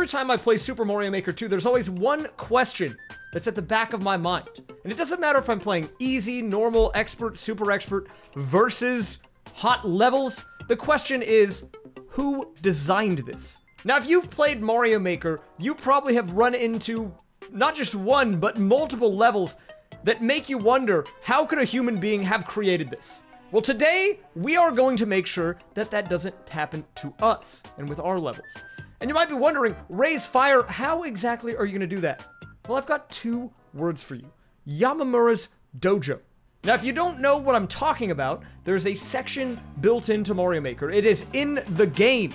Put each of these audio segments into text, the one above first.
every time I play Super Mario Maker 2, there's always one question that's at the back of my mind. And it doesn't matter if I'm playing easy, normal, expert, super expert versus hot levels. The question is, who designed this? Now, if you've played Mario Maker, you probably have run into not just one, but multiple levels that make you wonder, how could a human being have created this? Well, today, we are going to make sure that that doesn't happen to us and with our levels. And you might be wondering, Raysfire, how exactly are you going to do that? Well, I've got two words for you. Yamamura's Dojo. Now, if you don't know what I'm talking about, there's a section built into Mario Maker. It is in the game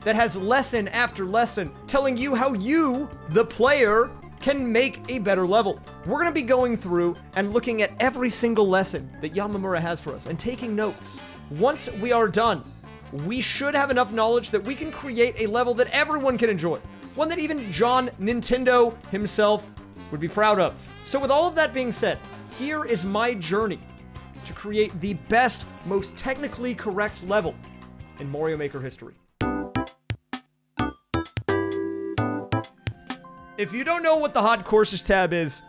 that has lesson after lesson telling you how you, the player, can make a better level. We're going to be going through and looking at every single lesson that Yamamura has for us and taking notes. Once we are done, we should have enough knowledge that we can create a level that everyone can enjoy. One that even John Nintendo himself would be proud of. So with all of that being said, here is my journey to create the best, most technically correct level in Mario Maker history. If you don't know what the Hot Courses tab is,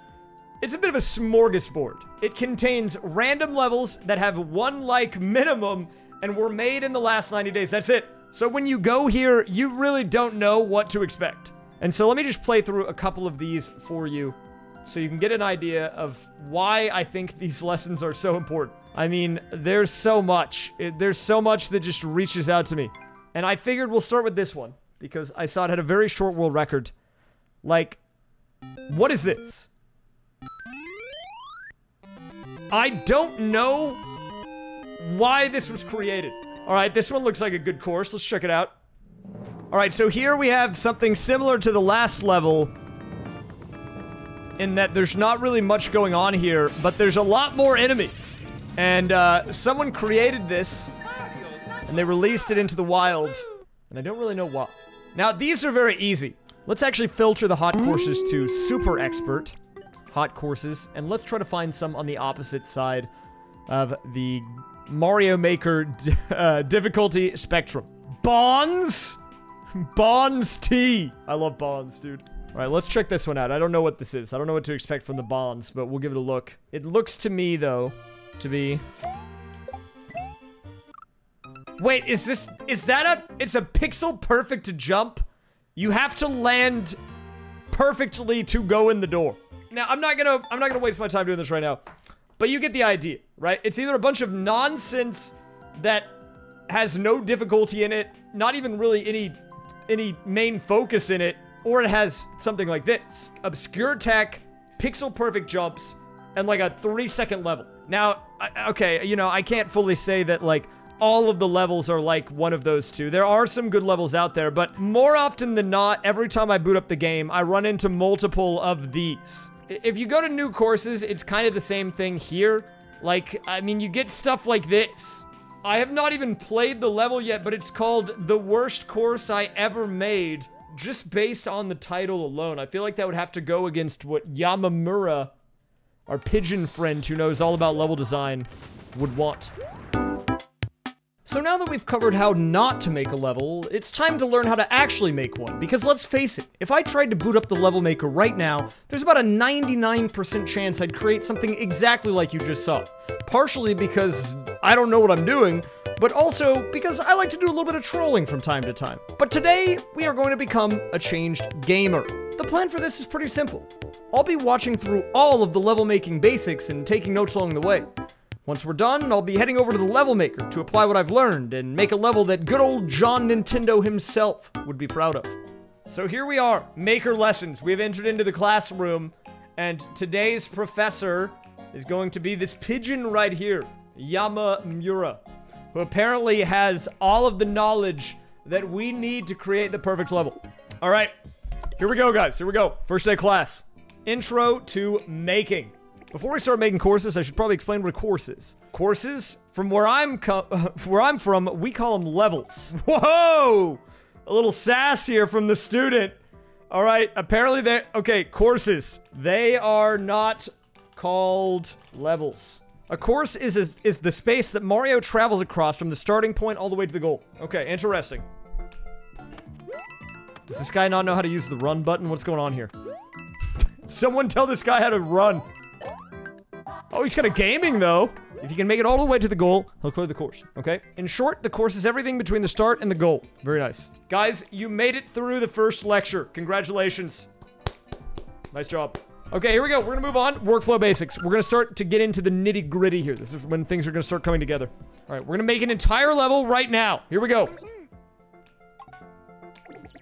it's a bit of a smorgasbord. It contains random levels that have one like minimum and were made in the last 90 days. That's it. So when you go here, you really don't know what to expect. And so let me just play through a couple of these for you so you can get an idea of why I think these lessons are so important. I mean, there's so much. It, there's so much that just reaches out to me. And I figured we'll start with this one because I saw it had a very short world record. Like, what is this? I don't know why this was created. All right, this one looks like a good course. Let's check it out. All right, so here we have something similar to the last level in that there's not really much going on here, but there's a lot more enemies. And uh, someone created this, and they released it into the wild, and I don't really know why. Now, these are very easy. Let's actually filter the hot courses to super expert hot courses, and let's try to find some on the opposite side of the Mario Maker uh, difficulty spectrum. Bonds? Bonds T. I love Bonds, dude. All right, let's check this one out. I don't know what this is. I don't know what to expect from the Bonds, but we'll give it a look. It looks to me, though, to be... Wait, is this... Is that a... It's a pixel perfect jump? You have to land perfectly to go in the door. Now, I'm not gonna... I'm not gonna waste my time doing this right now. But you get the idea, right? It's either a bunch of nonsense that has no difficulty in it, not even really any any main focus in it, or it has something like this. Obscure tech, pixel perfect jumps, and like a three second level. Now, okay, you know, I can't fully say that like all of the levels are like one of those two. There are some good levels out there, but more often than not, every time I boot up the game, I run into multiple of these. If you go to new courses, it's kind of the same thing here. Like, I mean, you get stuff like this. I have not even played the level yet, but it's called The Worst Course I Ever Made, just based on the title alone. I feel like that would have to go against what Yamamura, our pigeon friend who knows all about level design, would want. So now that we've covered how not to make a level, it's time to learn how to actually make one. Because let's face it, if I tried to boot up the level maker right now, there's about a 99% chance I'd create something exactly like you just saw. Partially because I don't know what I'm doing, but also because I like to do a little bit of trolling from time to time. But today, we are going to become a changed gamer. The plan for this is pretty simple. I'll be watching through all of the level making basics and taking notes along the way. Once we're done, I'll be heading over to the level maker to apply what I've learned and make a level that good old John Nintendo himself would be proud of. So here we are, Maker Lessons. We've entered into the classroom, and today's professor is going to be this pigeon right here, Yamamura, who apparently has all of the knowledge that we need to create the perfect level. All right, here we go, guys. Here we go. First day class. Intro to making. Before we start making courses, I should probably explain what a course is. Courses, from where I'm where I'm from, we call them levels. Whoa! A little sass here from the student. All right, apparently they okay, courses. They are not called levels. A course is, is is the space that Mario travels across from the starting point all the way to the goal. Okay, interesting. Does this guy not know how to use the run button? What's going on here? Someone tell this guy how to run. Oh, he's kind of gaming, though. If you can make it all the way to the goal, he'll clear the course, okay? In short, the course is everything between the start and the goal. Very nice. Guys, you made it through the first lecture. Congratulations. Nice job. Okay, here we go. We're gonna move on. Workflow basics. We're gonna start to get into the nitty gritty here. This is when things are gonna start coming together. All right, we're gonna make an entire level right now. Here we go.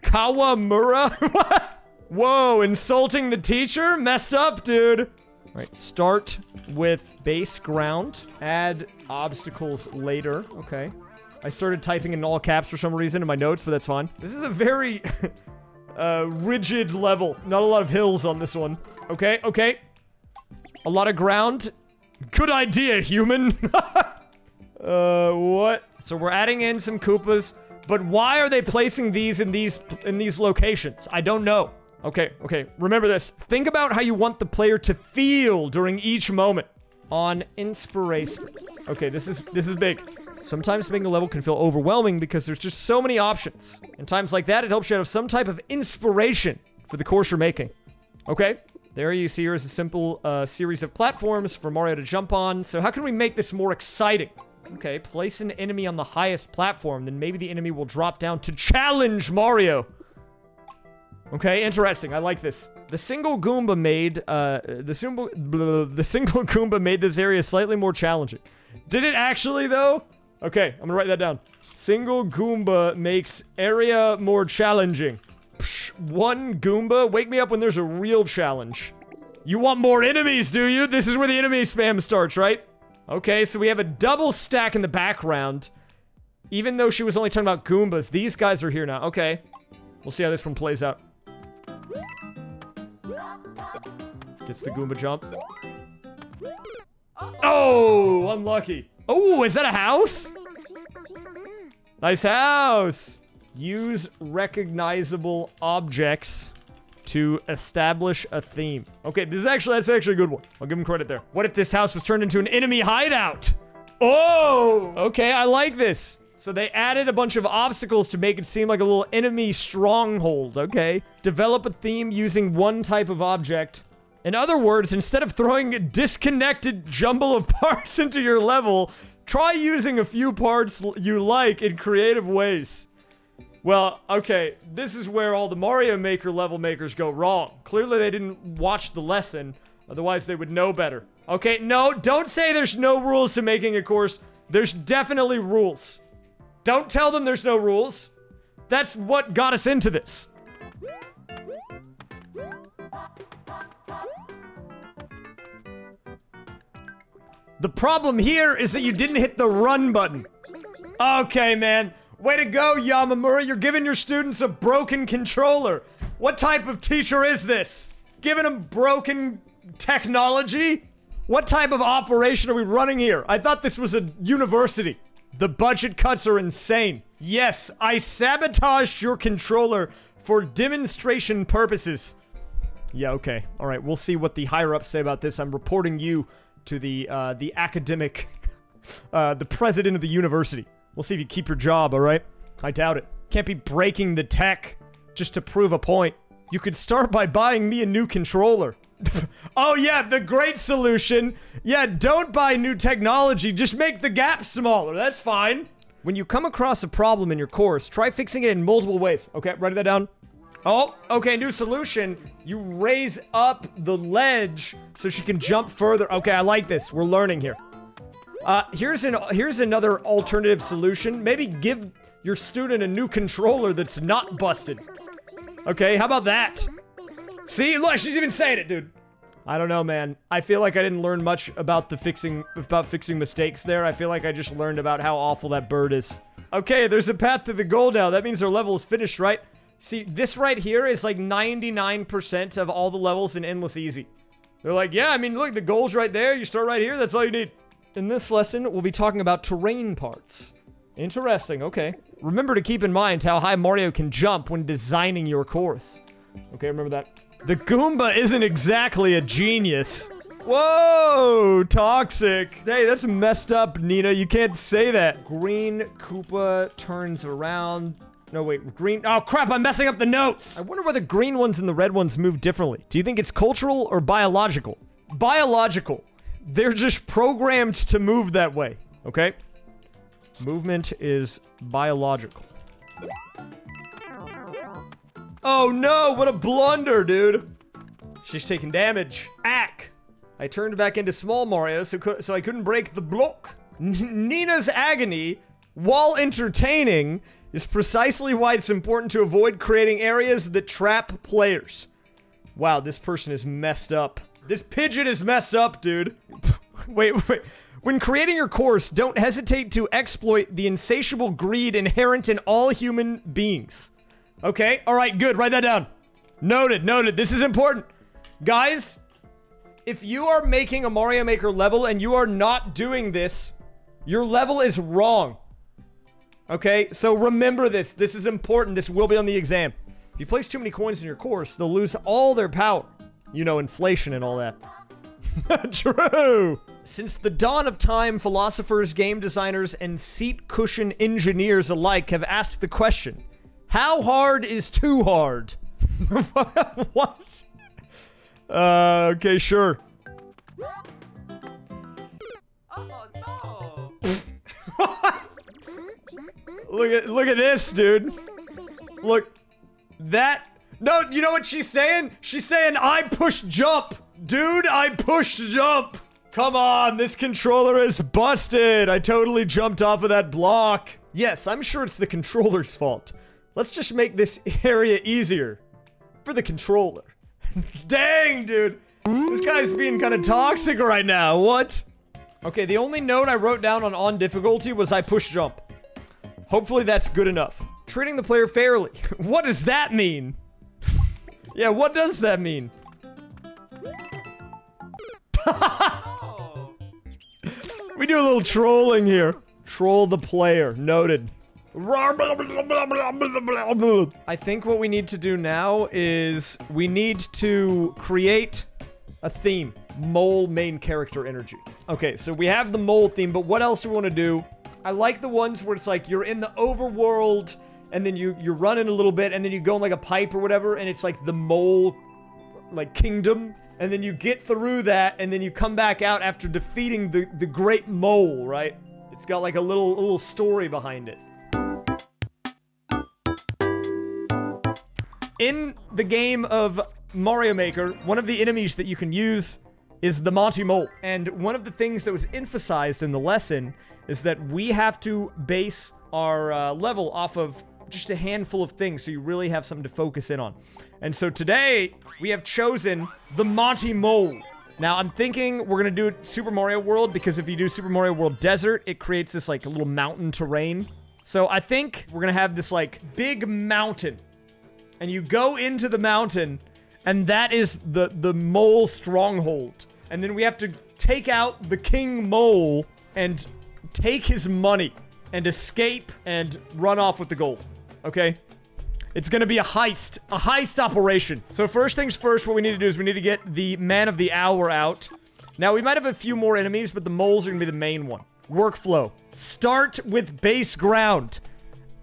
Kawamura? Whoa, insulting the teacher? Messed up, dude. All right, start with base ground. Add obstacles later. Okay. I started typing in all caps for some reason in my notes, but that's fine. This is a very uh, rigid level. Not a lot of hills on this one. Okay, okay. A lot of ground. Good idea, human. uh, what? So we're adding in some Koopas, but why are they placing these in these in these locations? I don't know. Okay, okay. Remember this. Think about how you want the player to feel during each moment. On inspiration. Okay, this is this is big. Sometimes making a level can feel overwhelming because there's just so many options. In times like that, it helps you have some type of inspiration for the course you're making. Okay? There you see here is a simple uh, series of platforms for Mario to jump on. So how can we make this more exciting? Okay, place an enemy on the highest platform, then maybe the enemy will drop down to challenge Mario. Okay, interesting. I like this. The single Goomba made, uh, the single, the single Goomba made this area slightly more challenging. Did it actually, though? Okay, I'm gonna write that down. Single Goomba makes area more challenging. Psh, one Goomba? Wake me up when there's a real challenge. You want more enemies, do you? This is where the enemy spam starts, right? Okay, so we have a double stack in the background. Even though she was only talking about Goombas, these guys are here now. Okay. We'll see how this one plays out. Gets the Goomba jump. Oh, unlucky. Oh, is that a house? Nice house. Use recognizable objects to establish a theme. Okay, this is actually, that's actually a good one. I'll give him credit there. What if this house was turned into an enemy hideout? Oh, okay, I like this. So they added a bunch of obstacles to make it seem like a little enemy stronghold, okay? Develop a theme using one type of object. In other words, instead of throwing a disconnected jumble of parts into your level, try using a few parts you like in creative ways. Well, okay, this is where all the Mario Maker level makers go wrong. Clearly they didn't watch the lesson, otherwise they would know better. Okay, no, don't say there's no rules to making a course. There's definitely rules. Don't tell them there's no rules. That's what got us into this. The problem here is that you didn't hit the run button. Okay, man. Way to go, Yamamura. You're giving your students a broken controller. What type of teacher is this? Giving them broken technology? What type of operation are we running here? I thought this was a university. The budget cuts are insane. Yes, I sabotaged your controller for demonstration purposes. Yeah, okay. All right, we'll see what the higher-ups say about this. I'm reporting you to the, uh, the academic, uh, the president of the university. We'll see if you keep your job, all right? I doubt it. Can't be breaking the tech just to prove a point. You could start by buying me a new controller. oh yeah, the great solution. Yeah, don't buy new technology, just make the gap smaller. That's fine. When you come across a problem in your course, try fixing it in multiple ways. Okay, write that down. Oh, okay, new solution. You raise up the ledge so she can jump further. Okay, I like this. We're learning here. Uh, here's an here's another alternative solution. Maybe give your student a new controller that's not busted. Okay, how about that? See, look, she's even saying it, dude. I don't know, man. I feel like I didn't learn much about the fixing about fixing mistakes there. I feel like I just learned about how awful that bird is. Okay, there's a path to the goal now. That means our level is finished, right? See, this right here is like 99% of all the levels in Endless Easy. They're like, yeah, I mean, look, the goal's right there. You start right here. That's all you need. In this lesson, we'll be talking about terrain parts. Interesting, okay. Remember to keep in mind how high Mario can jump when designing your course. Okay, remember that. The Goomba isn't exactly a genius. Whoa, toxic. Hey, that's messed up, Nina. You can't say that. Green Koopa turns around. No, wait, green. Oh, crap, I'm messing up the notes. I wonder why the green ones and the red ones move differently. Do you think it's cultural or biological? Biological. They're just programmed to move that way, okay? Movement is biological. Oh no, what a blunder, dude. She's taking damage. Ack. I turned back into small Mario so, so I couldn't break the block. N Nina's agony, while entertaining, is precisely why it's important to avoid creating areas that trap players. Wow, this person is messed up. This pigeon is messed up, dude. wait, wait. When creating your course, don't hesitate to exploit the insatiable greed inherent in all human beings. Okay, alright, good. Write that down. Noted, noted. This is important. Guys, if you are making a Mario Maker level and you are not doing this, your level is wrong. Okay, so remember this. This is important. This will be on the exam. If you place too many coins in your course, they'll lose all their power. You know, inflation and all that. True! Since the dawn of time, philosophers, game designers, and seat cushion engineers alike have asked the question, how hard is too hard? what? Uh, okay, sure. Oh look at look at this, dude. Look, that. No, you know what she's saying? She's saying I push jump, dude. I pushed jump. Come on, this controller is busted. I totally jumped off of that block. Yes, I'm sure it's the controller's fault. Let's just make this area easier for the controller. Dang, dude. This guy's being kind of toxic right now. What? Okay, the only note I wrote down on on difficulty was I push jump. Hopefully that's good enough. Treating the player fairly. what does that mean? yeah, what does that mean? we do a little trolling here. Troll the player. Noted. I think what we need to do now is we need to create a theme. Mole main character energy. Okay, so we have the mole theme, but what else do we want to do? I like the ones where it's like you're in the overworld and then you, you're running a little bit and then you go in like a pipe or whatever and it's like the mole like kingdom and then you get through that and then you come back out after defeating the, the great mole, right? It's got like a little, a little story behind it. In the game of Mario Maker, one of the enemies that you can use is the Monty Mole. And one of the things that was emphasized in the lesson is that we have to base our uh, level off of just a handful of things so you really have something to focus in on. And so today, we have chosen the Monty Mole. Now, I'm thinking we're gonna do Super Mario World because if you do Super Mario World Desert, it creates this like little mountain terrain. So I think we're gonna have this like big mountain and you go into the mountain, and that is the, the mole stronghold. And then we have to take out the king mole and take his money and escape and run off with the gold. Okay? It's gonna be a heist. A heist operation. So first things first, what we need to do is we need to get the man of the hour out. Now, we might have a few more enemies, but the moles are gonna be the main one. Workflow. Start with base ground.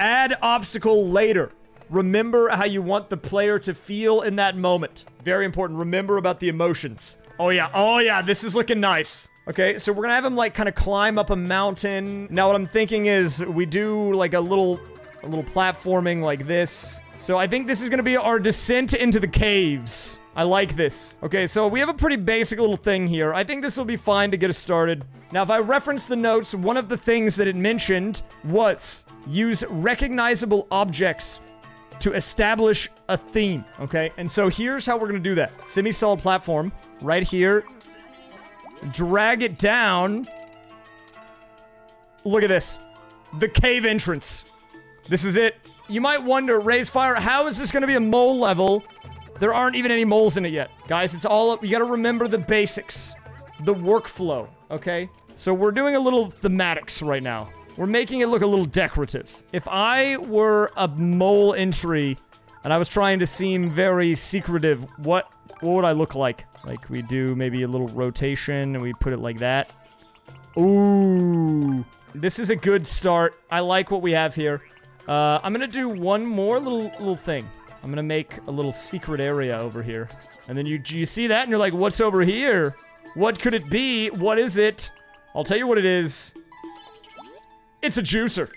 Add obstacle later. Remember how you want the player to feel in that moment. Very important. Remember about the emotions. Oh yeah, oh yeah, this is looking nice. Okay, so we're gonna have him like kind of climb up a mountain. Now what I'm thinking is we do like a little, a little platforming like this. So I think this is gonna be our descent into the caves. I like this. Okay, so we have a pretty basic little thing here. I think this will be fine to get us started. Now, if I reference the notes, one of the things that it mentioned was use recognizable objects to establish a theme, okay? And so here's how we're gonna do that. Semi-solid platform, right here. Drag it down. Look at this. The cave entrance. This is it. You might wonder, Raysfire, how is this gonna be a mole level? There aren't even any moles in it yet. Guys, it's all up. You gotta remember the basics. The workflow, okay? So we're doing a little thematics right now. We're making it look a little decorative. If I were a mole entry and I was trying to seem very secretive, what, what would I look like? Like, we do maybe a little rotation and we put it like that. Ooh. This is a good start. I like what we have here. Uh, I'm gonna do one more little little thing. I'm gonna make a little secret area over here. And then you you see that and you're like, what's over here? What could it be? What is it? I'll tell you what it is. It's a juicer.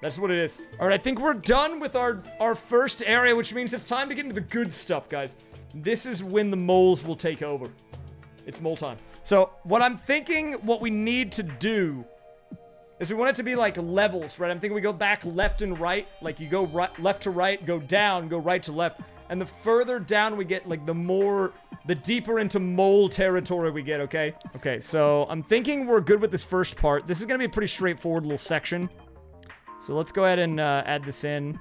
That's what it is. All right, I think we're done with our, our first area, which means it's time to get into the good stuff, guys. This is when the moles will take over. It's mole time. So, what I'm thinking, what we need to do is we want it to be like levels, right? I'm thinking we go back left and right. Like you go right, left to right, go down, go right to left. And the further down we get, like the more, the deeper into mole territory we get, okay? Okay, so I'm thinking we're good with this first part. This is gonna be a pretty straightforward little section. So let's go ahead and uh, add this in.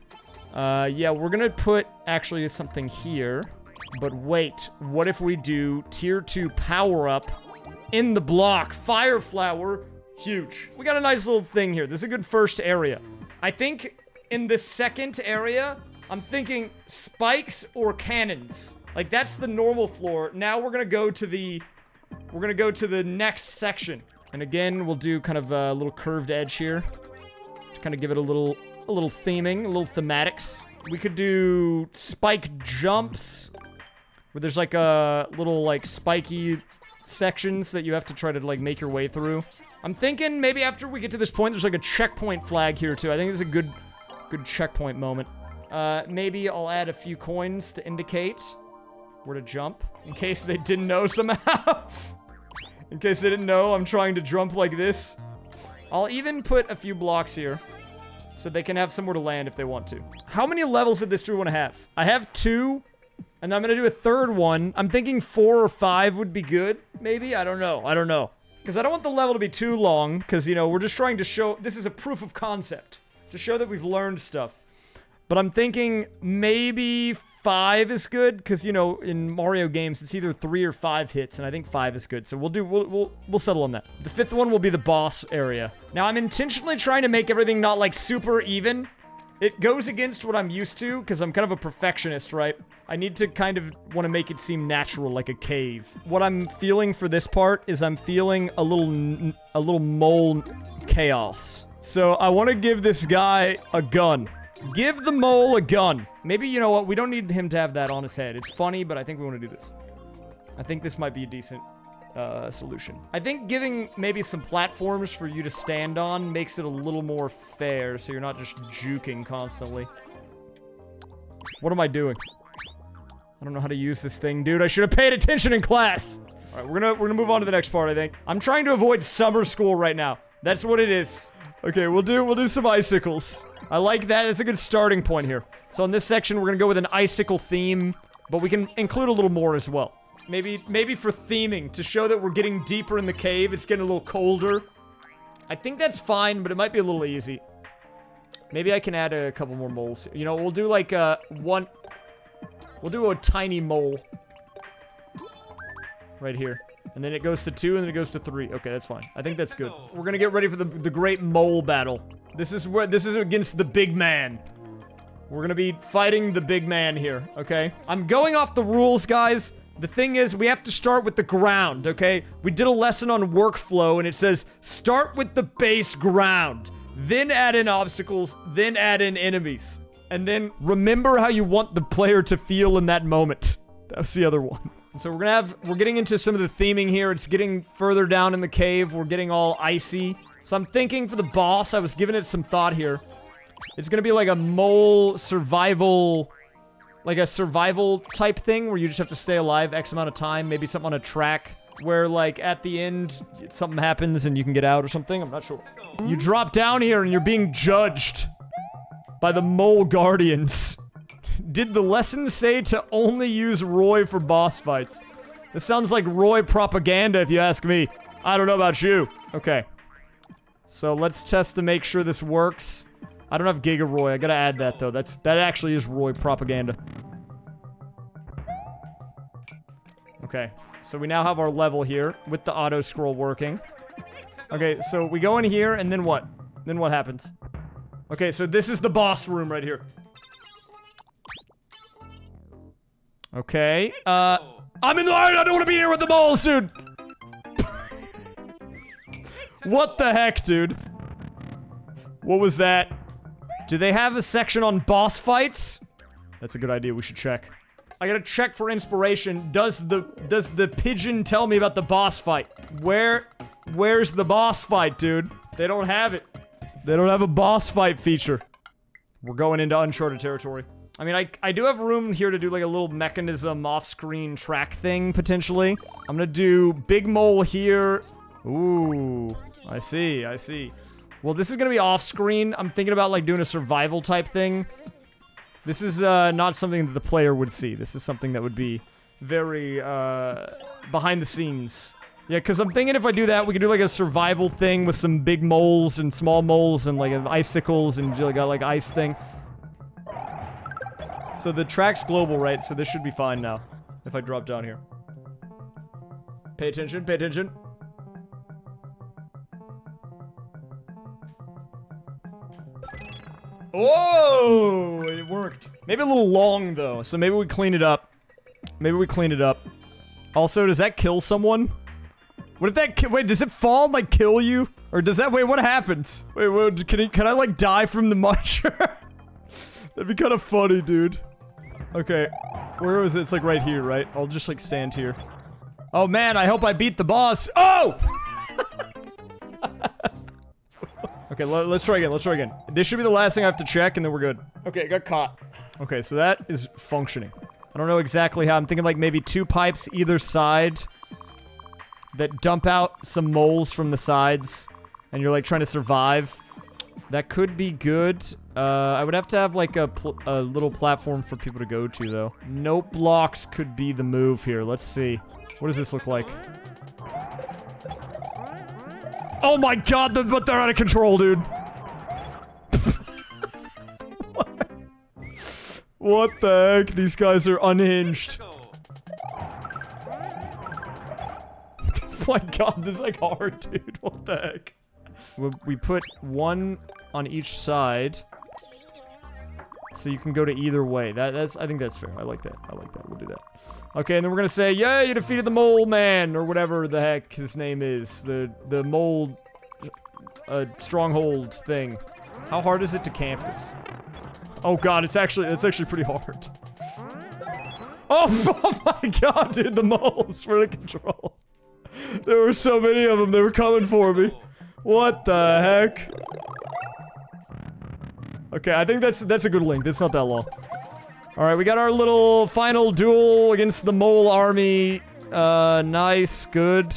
Uh, yeah, we're gonna put actually something here. But wait, what if we do tier 2 power up in the block? Fire flower, huge. We got a nice little thing here. This is a good first area. I think in the second area, I'm thinking spikes or cannons. Like that's the normal floor. Now we're gonna go to the, we're gonna go to the next section. And again, we'll do kind of a little curved edge here to kind of give it a little, a little theming, a little thematics. We could do spike jumps where there's like a little like spiky sections that you have to try to like make your way through. I'm thinking maybe after we get to this point, there's like a checkpoint flag here too. I think it's a good, good checkpoint moment. Uh, maybe I'll add a few coins to indicate where to jump in case they didn't know somehow. in case they didn't know, I'm trying to jump like this. I'll even put a few blocks here so they can have somewhere to land if they want to. How many levels did this do want to have? I have two, and I'm gonna do a third one. I'm thinking four or five would be good, maybe? I don't know. I don't know. Because I don't want the level to be too long, because, you know, we're just trying to show... This is a proof of concept. To show that we've learned stuff. But I'm thinking maybe five is good, because, you know, in Mario games, it's either three or five hits, and I think five is good. So we'll do... We'll, we'll, we'll settle on that. The fifth one will be the boss area. Now, I'm intentionally trying to make everything not, like, super even. It goes against what I'm used to, because I'm kind of a perfectionist, right? I need to kind of want to make it seem natural, like a cave. What I'm feeling for this part is I'm feeling a little, a little mole chaos. So I want to give this guy a gun. Give the mole a gun. Maybe, you know what, we don't need him to have that on his head. It's funny, but I think we want to do this. I think this might be a decent uh, solution. I think giving maybe some platforms for you to stand on makes it a little more fair, so you're not just juking constantly. What am I doing? I don't know how to use this thing, dude. I should have paid attention in class. All right, we're gonna we're gonna move on to the next part. I think I'm trying to avoid summer school right now. That's what it is. Okay, we'll do we'll do some icicles. I like that. It's a good starting point here. So in this section, we're gonna go with an icicle theme, but we can include a little more as well. Maybe maybe for theming to show that we're getting deeper in the cave. It's getting a little colder. I think that's fine, but it might be a little easy. Maybe I can add a couple more moles. You know, we'll do like uh, one. We'll do a tiny mole. Right here. And then it goes to two, and then it goes to three. Okay, that's fine. I think that's good. We're gonna get ready for the, the great mole battle. This is where, this is against the big man. We're gonna be fighting the big man here, okay? I'm going off the rules, guys. The thing is, we have to start with the ground, okay? We did a lesson on workflow, and it says, start with the base ground. Then add in obstacles, then add in enemies. And then remember how you want the player to feel in that moment. That was the other one. So we're gonna have, we're getting into some of the theming here. It's getting further down in the cave. We're getting all icy. So I'm thinking for the boss, I was giving it some thought here. It's gonna be like a mole survival, like a survival type thing where you just have to stay alive X amount of time. Maybe something on a track where like at the end, something happens and you can get out or something. I'm not sure. You drop down here and you're being judged by the mole guardians. Did the lesson say to only use Roy for boss fights? This sounds like Roy propaganda if you ask me. I don't know about you. Okay. So let's test to make sure this works. I don't have Giga Roy. I gotta add that though. That's that actually is Roy propaganda. Okay. So we now have our level here with the auto scroll working. Okay, so we go in here and then what? Then what happens? Okay, so this is the boss room right here. Okay. Uh, I'm in the. I don't want to be here with the balls, dude. what the heck, dude? What was that? Do they have a section on boss fights? That's a good idea. We should check. I gotta check for inspiration. Does the does the pigeon tell me about the boss fight? Where where's the boss fight, dude? They don't have it. They don't have a boss fight feature. We're going into uncharted territory. I mean, I, I do have room here to do like a little mechanism off-screen track thing, potentially. I'm gonna do big mole here. Ooh, I see, I see. Well, this is gonna be off-screen. I'm thinking about like doing a survival type thing. This is uh, not something that the player would see. This is something that would be very uh, behind the scenes. Yeah, because I'm thinking if I do that, we can do like a survival thing with some big moles and small moles and like icicles and got like ice thing. So the track's global, right? So this should be fine now if I drop down here. Pay attention, pay attention. Oh, it worked. Maybe a little long though, so maybe we clean it up. Maybe we clean it up. Also, does that kill someone? What if that wait? Does it fall like kill you, or does that wait? What happens? Wait, wait can he, can I like die from the muncher? That'd be kind of funny, dude. Okay, where is it? It's like right here, right? I'll just like stand here. Oh man, I hope I beat the boss. Oh! Okay, let, us try again. Let's try again. This should be the last thing I have to check, and then we're good. Okay, I got caught. Okay, so that is functioning. I don't know exactly how. I'm thinking like maybe two pipes either side that dump out some moles from the sides and you're like trying to survive. That could be good. Uh, I would have to have like a, a little platform for people to go to though. Nope blocks could be the move here. Let's see. What does this look like? Oh my god, but they're out of control, dude. what? the heck? These guys are unhinged. Oh my god, this is like hard, dude. What the heck? We put one on each side. So you can go to either way. That, that's, I think that's fair. I like that. I like that. We'll do that. Okay, and then we're gonna say, yeah, you defeated the mole man, or whatever the heck his name is. The, the mole, uh, stronghold thing. How hard is it to camp this? Oh god, it's actually, it's actually pretty hard. Oh, oh my god, dude, the mole's for the control. There were so many of them. They were coming for me. What the heck? Okay, I think that's that's a good link. It's not that long. All right, we got our little final duel against the mole army. Uh, nice, good.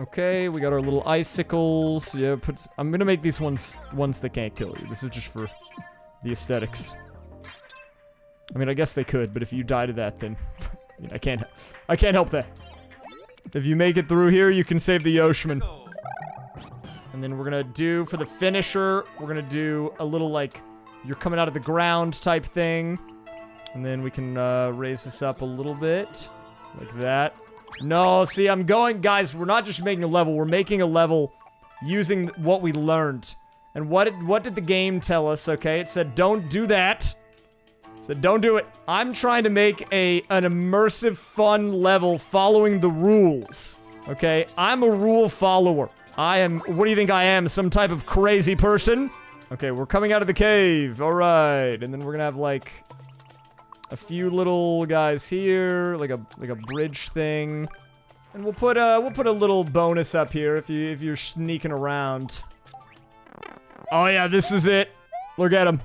Okay, we got our little icicles. Yeah, put. I'm gonna make these ones ones that can't kill you. This is just for the aesthetics. I mean, I guess they could, but if you die to that, then I, I can't. I can't help that. If you make it through here, you can save the Yoshman. And then we're gonna do, for the finisher, we're gonna do a little, like, you're coming out of the ground type thing. And then we can uh, raise this up a little bit. Like that. No, see, I'm going... Guys, we're not just making a level. We're making a level using what we learned. And what did, what did the game tell us, okay? It said, don't do that. Said, don't do it. I'm trying to make a an immersive, fun level following the rules. Okay? I'm a rule follower. I am- what do you think I am? Some type of crazy person? Okay, we're coming out of the cave. Alright. And then we're gonna have, like, a few little guys here, like a like a bridge thing. And we'll put a we'll put a little bonus up here if you if you're sneaking around. Oh yeah, this is it. Look at him.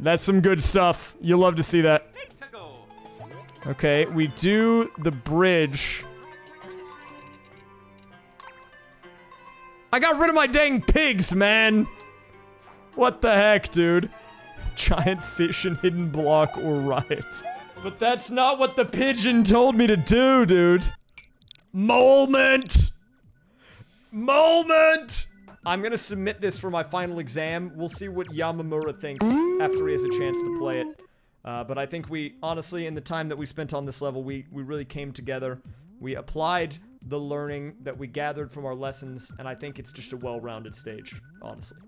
That's some good stuff. You'll love to see that. Okay, we do the bridge. I got rid of my dang pigs, man! What the heck, dude? Giant fish and hidden block or riot. But that's not what the pigeon told me to do, dude. Moment! Moment! I'm gonna submit this for my final exam. We'll see what Yamamura thinks after he has a chance to play it. Uh, but I think we, honestly, in the time that we spent on this level, we, we really came together. We applied the learning that we gathered from our lessons, and I think it's just a well-rounded stage, honestly.